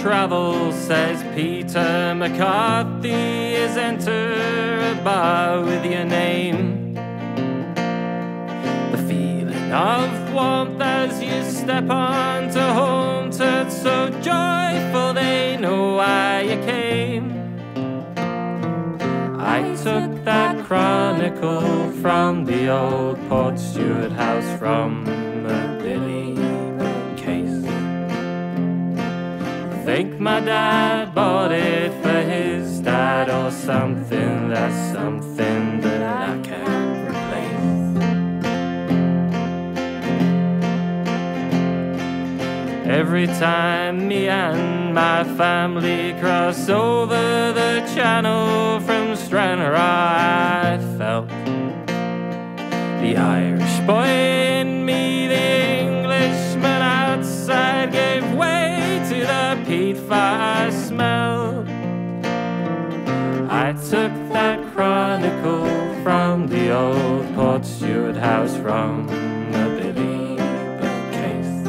travel, says Peter McCarthy, is enter a bar with your name. The feeling of warmth as you step onto home turns so joyful they know why you came. I took that chronicle from the old Portstewart house from think my dad bought it for his dad or something. That's something that I can't replace. Every time me and my family cross over the channel from Stranraer, I felt the Irish boy peat smell. I took that chronicle from the old Portstewart house from the Billy bookcase.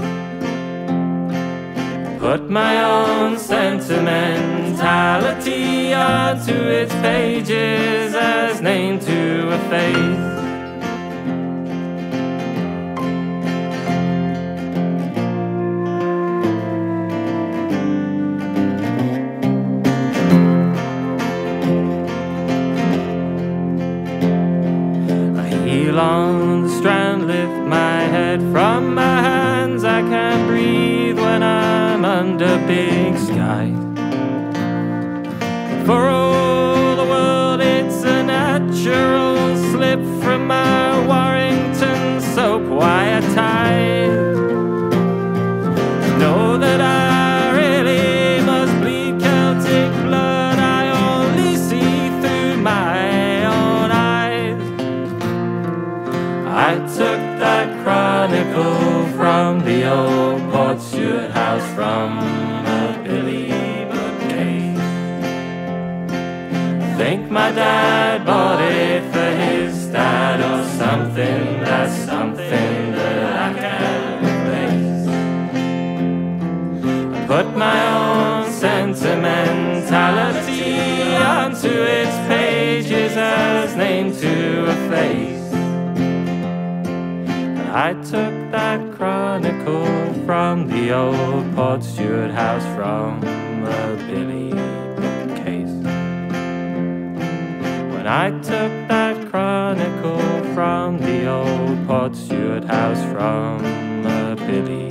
Put my own sentimentality onto its pages as name to a face. On the strand, lift my head from my hands. I can't breathe when I'm under big sky. For all the world, it's a natural slip from my I took that chronicle from the old Portstewart house from a Billy bookcase. Think my dad bought it for his dad or something. That's something that I can't replace. Put my own sentimentality onto its pages as name to a face. I took that chronicle from the old Portstewart house from a Billy case. When I took that chronicle from the old Portstewart house from a Billy